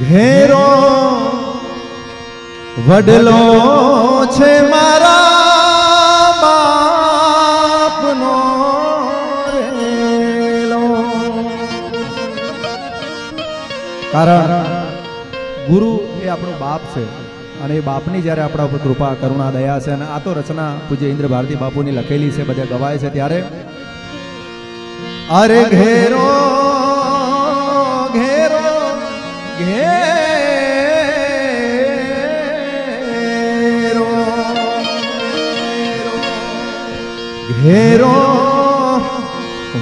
ઘેરો વડલો છે મારા બાપનો કારણ ગુરુ એ આપણો બાપ છે અને એ બાપની જ્યારે આપણા ઉપર કૃપા, કરુણા, દયા છે અને આ તો રચના પૂજ્ય ઇન્દ્ર ભારતી બાપુની લખેલી છે, બધે ગવાય છે ત્યારે. અરે ઘેરો ઘેરો ઘેરો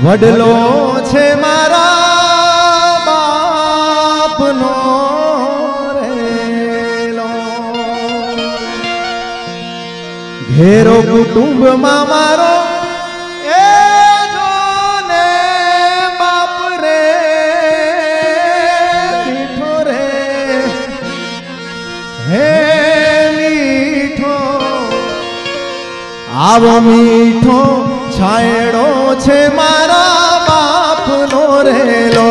વડલો છે મારા બાપનો ઘેરો કુટુંબમાં મારો આવો મીઠો છાયડો છે મારા બાપનો રેલો.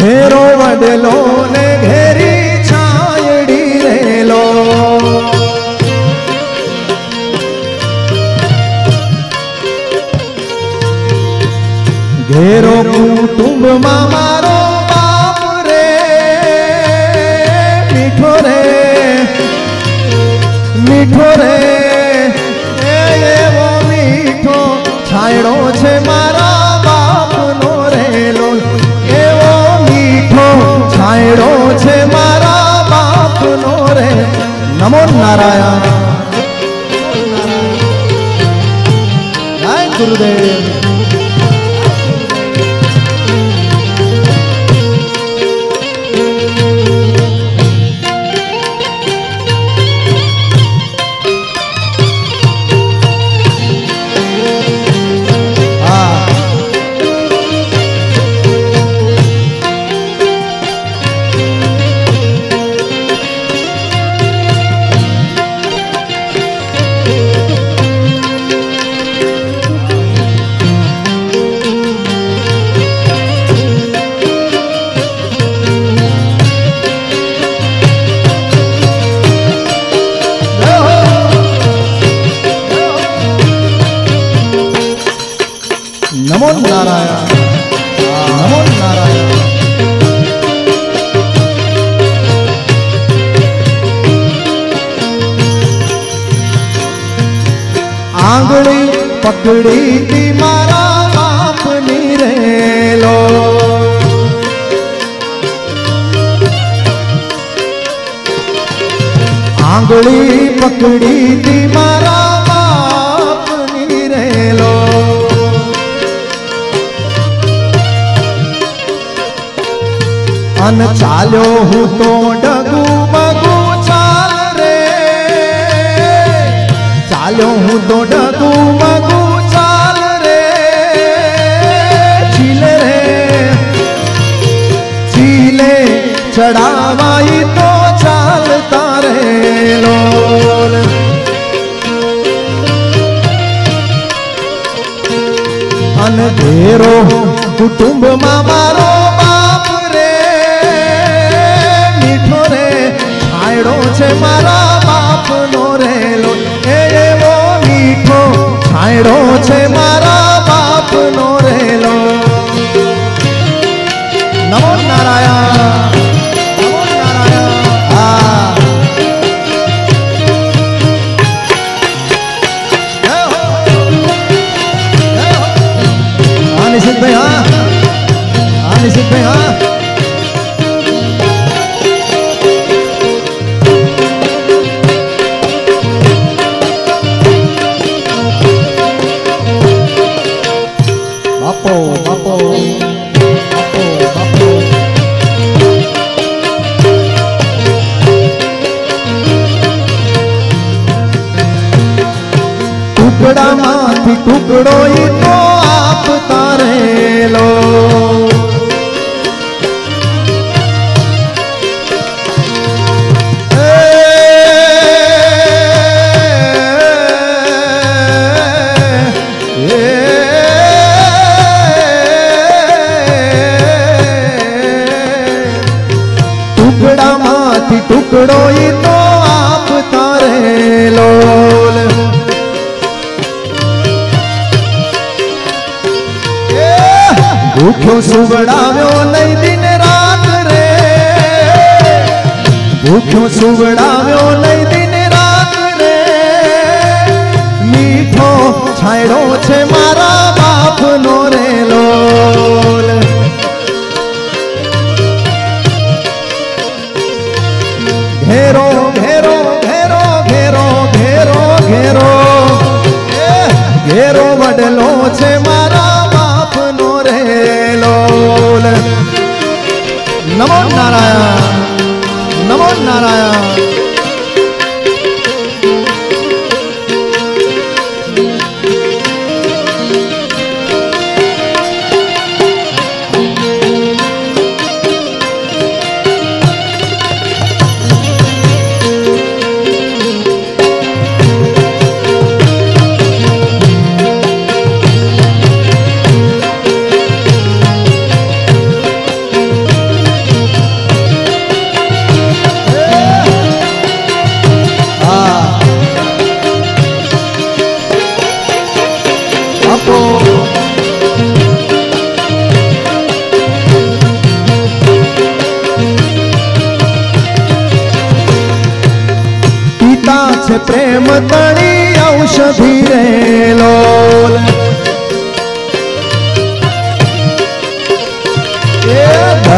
ઘેરો વડલો ને ઘેરી છાયડી રેલો. ઘેરો કુટુંબમાં મારો મીઠો રે એવો મીઠો છાયડો છે મારા બાપનો રેલો એવો મીઠો છાયડો છે મારા બાપનો રે. નમો નારાયણ. ગુરુદેવ. આંગળી પકડી તી મારા બાપની રેલો. અન ચાલ્યો હું તો અંધેરો કુટુંબમાં મારો બાપ રે. મીઠો રે છાયડો છે મારા બાપનો રેલો એવો મીઠો છાયડો છે મારા બાપનો રેલો નમો નારાયણ. હા નિશિતભાઈ હા ટુકડામાંથી ટુકડો ઈ સુવડાવ્યો નહીં દિન રાત રે. ભૂખ્યો સુવડાવ્યો નહીં દિન રાત રે. મીઠો છાયડો છે મારા બાપનો રે લોલ. ઘેરો ઘેરો ઘેરો ઘેરો ઘેરો ઘેરો. ઘેરો વડલો છે મારા રે લોલ નમો નારાયણ નમો નારાયણ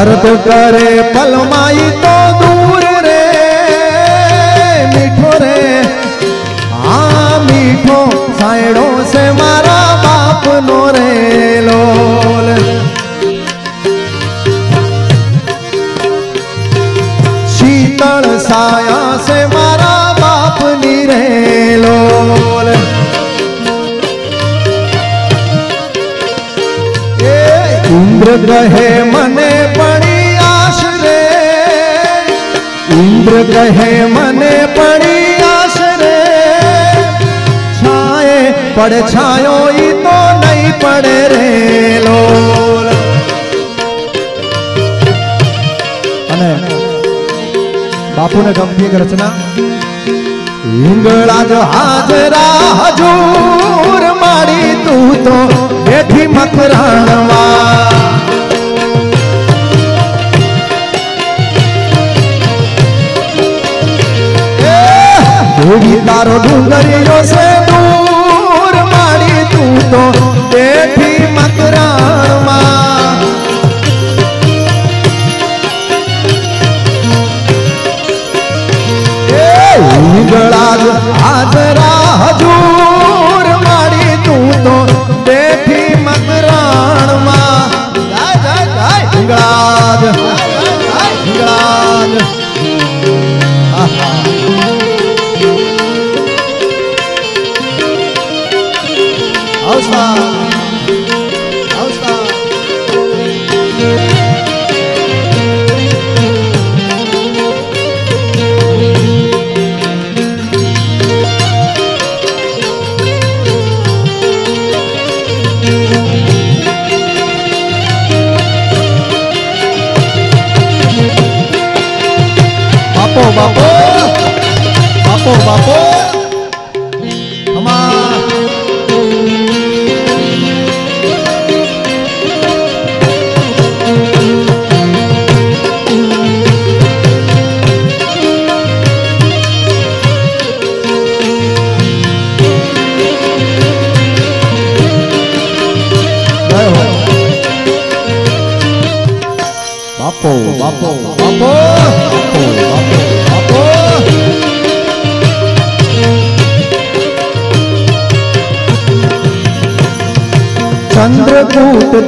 દર્દ કરે પલમાઈ તો દૂર રે મીઠો રે આ મીઠો સાયડો છે મારા બાપનો રે લોલ શીતળ સાયા છે મારા બાપની રે લોલ એ ઇન્દ્ર કહે મને પડી ઇન્દ્ર કહે, મને પડી આશરે છાયે પડે, છાયો ઈ તો નહીં પડે રે લોલ. અને બાપુને એક રચના. હિંગળા જ હાજરા હજુર માડી તું તો બેઠી મકરાણવા દેવી તારો ડુંગરીયો છે દૂર મારી તું તો તેથી મકરાણમાં.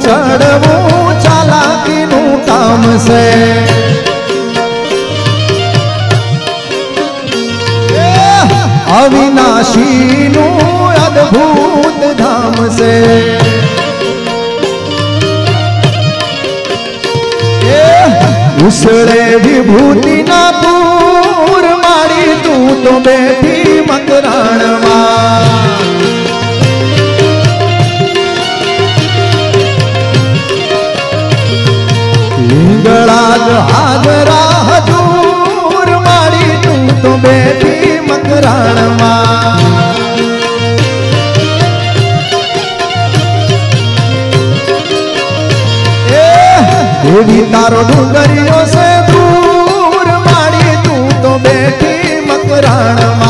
ચડવું ચાલાકીનું કામ છે. અવિનાશીનું અદ્ભુત ધામ છે. ઉસળે વિભૂતિના પૂર મારી તું તો બેઠી મકરાણમાં. લાલ હાજરા હજૂર મારી તું તો બેઠી મકરાણમાં. એવી તારો ડુંગરીઓ છે દૂર મારી તું તો બેઠી મકરાણમાં.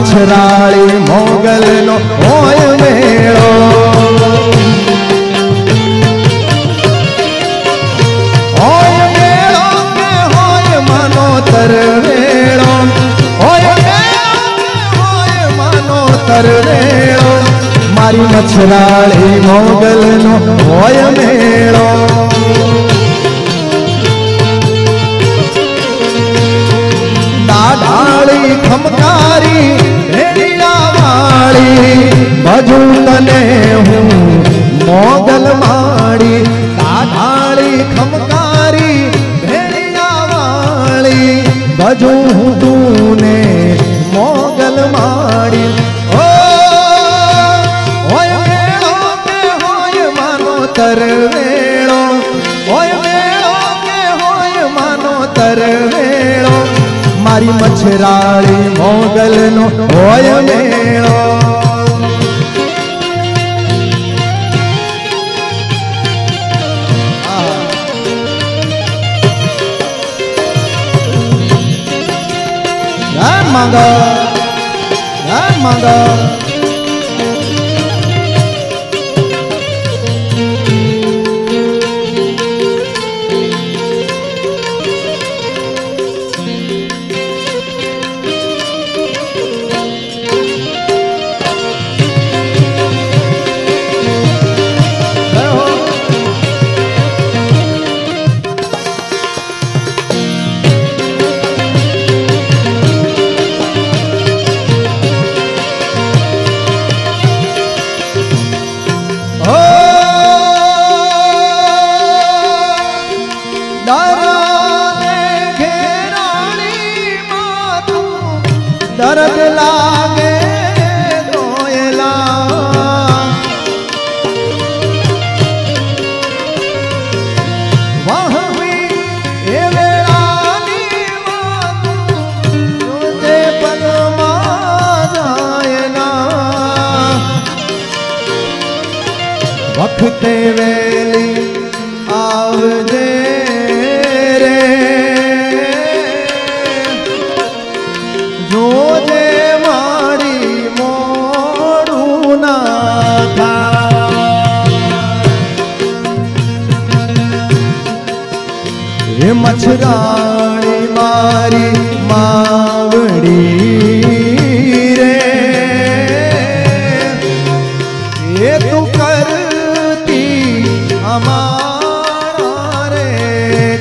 મચ્છરાળી મોગલનો હોય મેળો. હોય મેળો કે હોય માનો તરવેળો હોય હોય માનો તરવેળો મારી મચ્છરાળી મોગલનો હોય મેળો. ખમકારી ભજું તને હું મોગલ માળી દાઢાળી ખમકારી વાળી. ભજું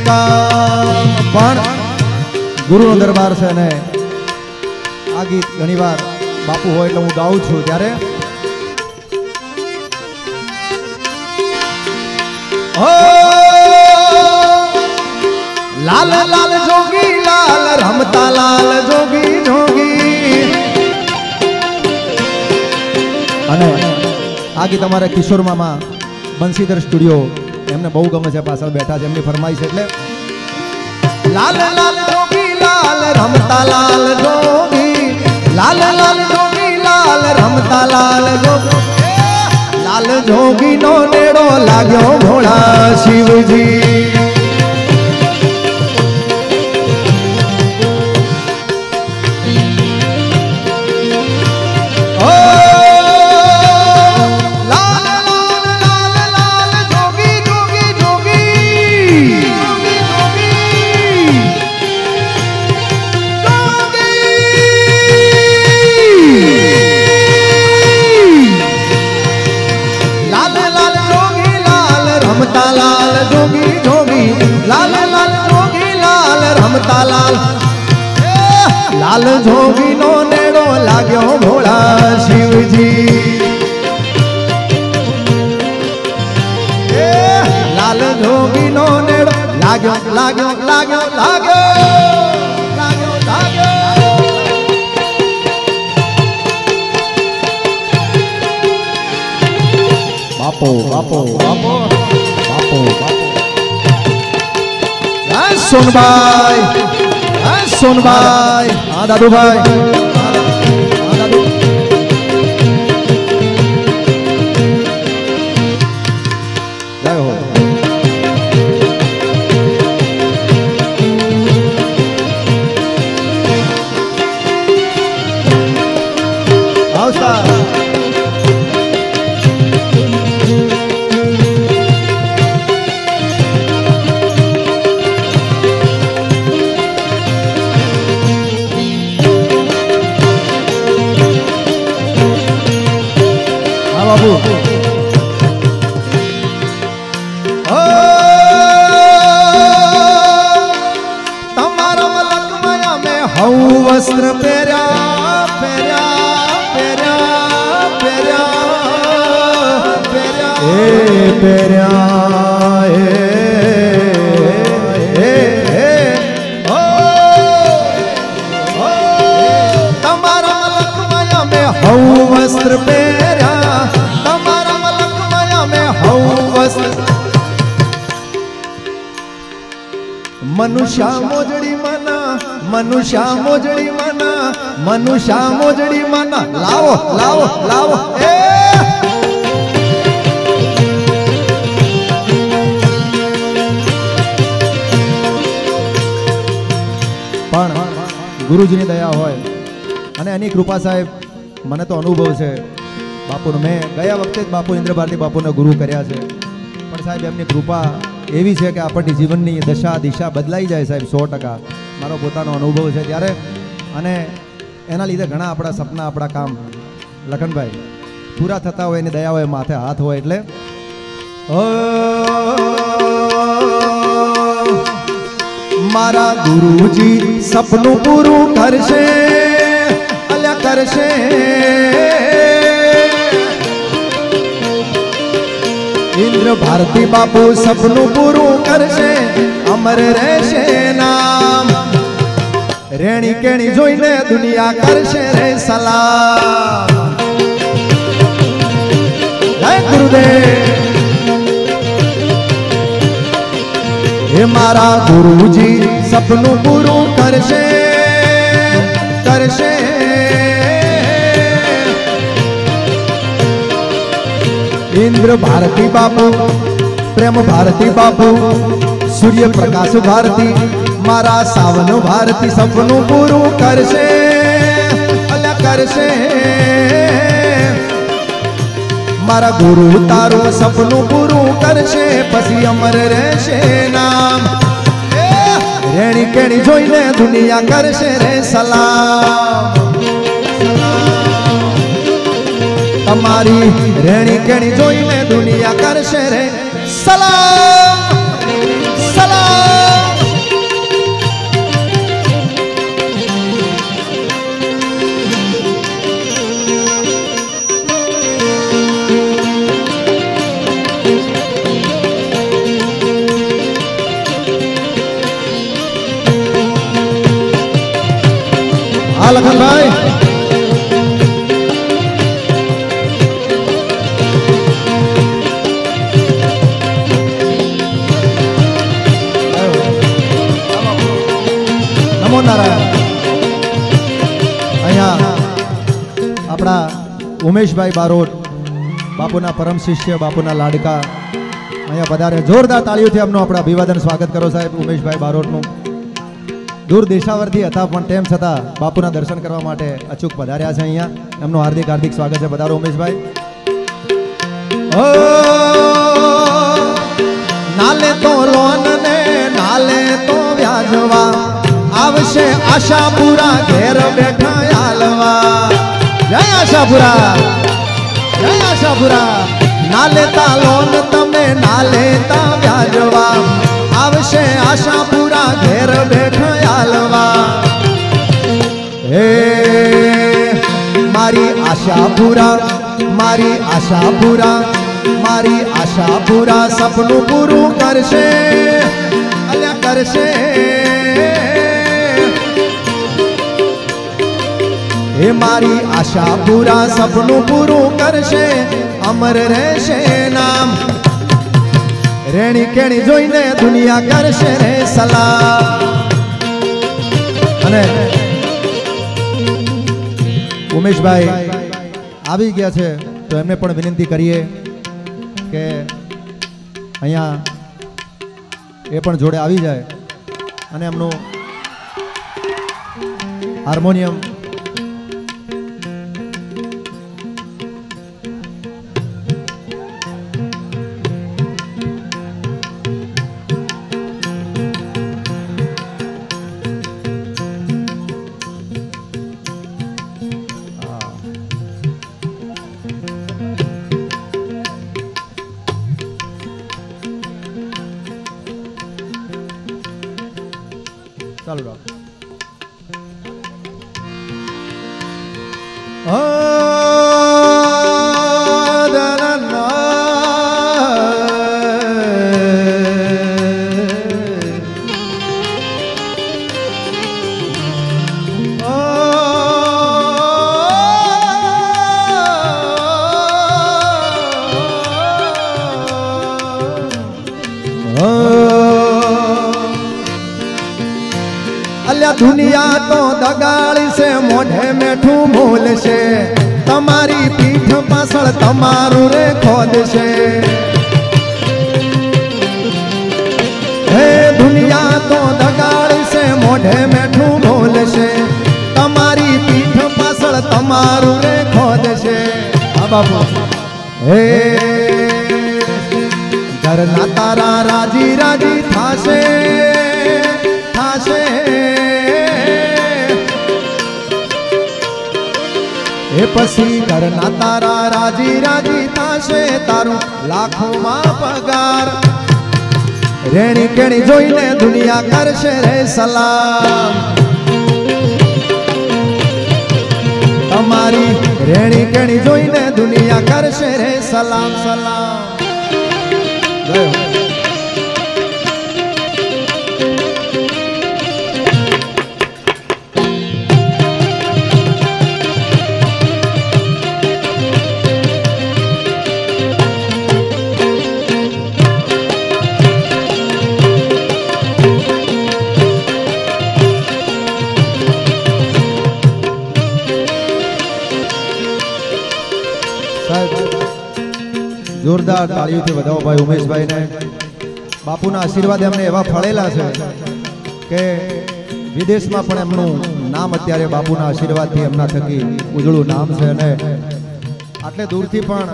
કામ પણ ગુરુનો દરબાર છે અને આ ગીત ઘણીવાર બાપુ હોય એટલે હું ગાઉં છું ત્યારે. લાલ લાલ જોગી, લાલ, રમતા લાલ જોગી જોગી. અને આ ગીત અમારા કિશોર મામા બંસીધર સ્ટુડિયો એમને બહુ ગમે છે પાછળ બેઠા છે, એમની ફરમાઈશ એટલે. લાલ લાલ જોગી, લાલ, રમતા લાલ જોગી. લાલ લાલ જોગી, લાલ લાલ જોગી. લાલ નેડો લાગ્યો ભોળા શિવજી. લાગ્યો લાગ્યો લાગ્યો લાગ્યો લાગ્યો લાગ્યો. બાપો બાપો બાપો બાપો બાપો. સોનભાઈ સોનભાઈ હા દાદુભાઈ. મનુષ્યા મોજડી મના, મનુષ્યા મોજડી મના, મનુષ્યા મોજડી મના. લાવો લાવો લાવો. પણ ગુરુજીની દયા હોય અને એની કૃપા સાહેબ, મને તો અનુભવ છે. બાપુનો મેં ગયા વખતે જ બાપુ ઇન્દ્ર ભારતી બાપુને ગુરુ કર્યા છે. પણ સાહેબ, એમની કૃપા એવી છે કે આપણી જીવનની દશા, દિશા બદલાઈ જાય સાહેબ, સો ટકા. મારો પોતાનો અનુભવ છે ત્યારે. અને એના લીધે ઘણા આપણા સપના, આપણા કામ. લખનભાઈ, પૂરા થતા હોય એની દયા હોય, માથે હાથ હોય એટલે. મારા ગુરુજી સપનું પૂરું કરશે, અલ્યા કરશે. ઇન્દ્ર ભારતી બાપુ સપનું પૂરું કરશે. અમર રહેશે નામ. રેણી કેણી જોઈને દુનિયા કરશે રે સલામ. જય ગુરુદેવ. હે મારા ગુરુજી, સપનું પૂરું કરશે કરશે. ઇન્દ્ર ભારતી બાપુ, પ્રેમ ભારતી બાપુ સૂર્ય પ્રકાશ ભારતી, મારા સાવન ભારતી સપનું પૂરું કરશે અલ્યા કરશે. મારા ગુરુ તારું સપનું પૂરું કરશે, પછી અમર રહેશે નામ. રેણી કેણી જોઈને દુનિયા કરશે રે સલામ. તમારી રેણી કેણી જોઈને દુનિયા કરશે રે. સલામ સલામ. હા લખનભાઈ આપણા ઉમેશભાઈ બારોટ, બાપુના પરમ શિષ્ય, બાપુના લાડકા. અહીંયા વધારે જોરદાર તાળીઓથી એમનું આપણે અભિવાદન સ્વાગત કરો સાહેબ, ઉમેશભાઈ બારોટનું. દૂર દેશાવરથી હતા પણ તેમ છતાં બાપુના દર્શન કરવા માટે અચૂક પધાર્યા છે અહીંયા. એમનું હાર્દિક હાર્દિક સ્વાગત છે પધારો ઉમેશભાઈ. નાલે તો લોન ને નાલે તો વ્યાજવા. આવશે આશાપુરા ઘેર બેઠા હાલવા. જય આશાપુરા. જય આશાપુરા. ના લેતા લોન તમે ના લેતા વ્યાજવા. આવશે આશાપુરા ઘેર બેઠા હાલવા. હે મારી આશાપુરા મારી આશાપુરા મારી આશાપુરા સપનું પૂરું કરશે. અલ્યા કરશે. હે મારી આશા પૂરા સપનું પૂરું કરશે, અમર રહેશે નામ. રેણી કેણી જોઈને દુનિયા કરશે રે સલામ. અને ઉમેશભાઈ આવી ગયા છે, તો એમને પણ વિનંતી કરીએ કે અહીંયા એ પણ જોડે આવી જાય. અને એમનું હાર્મોનિયમ અલ્યા તમારું રે ખોદશે હા, બાપુ. હે. ઘરના તારા રાજી રાજી થાશે. થાશે. એ પછી ઘરના તારા રાજી રાજી થાશે. તારું લાખોમાં પગાર. રેણી કેણી જોઈને દુનિયા કરશે રે સલામ. તમારી રેણી કેણી જોઈને દુનિયા કરશે રે સલામ સલામ. જોરદાર તાળીઓથી વધાવો ભાઈ ઉમેશભાઈને. બાપુના આશીર્વાદ એમને એવા ફળેલા છે કે વિદેશમાં પણ એમનું નામ અત્યારે બાપુના આશીર્વાદથી એમના થકી ઉજળું નામ છે અને આટલે દૂરથી પણ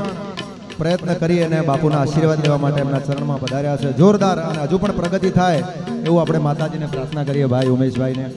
પ્રયત્ન કરી અને બાપુના આશીર્વાદ લેવા માટે એમના ચરણમાં પધાર્યા છે. જોરદાર અને હજુ પણ પ્રગતિ થાય એવું આપણે માતાજીને પ્રાર્થના કરીએ ભાઈ ઉમેશભાઈને.